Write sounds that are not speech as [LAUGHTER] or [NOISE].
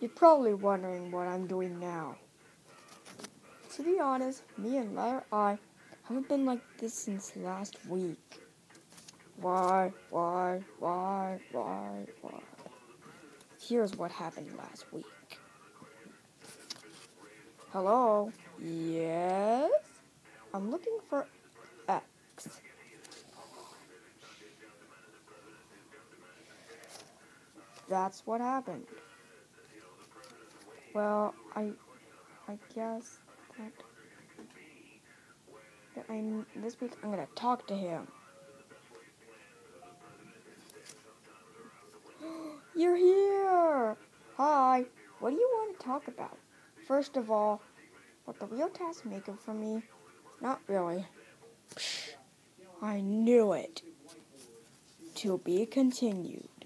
You're probably wondering what I'm doing now. To be honest, me and Letter I haven't been like this since last week. Why, why, why, why, why? Here's what happened last week. Hello? Yes? I'm looking for X. That's what happened. Well, I I guess that, that I'm this week I'm gonna talk to him. [GASPS] You're here! Hi. What do you want to talk about? First of all, what the real task maker for me? Not really. I knew it. To be continued.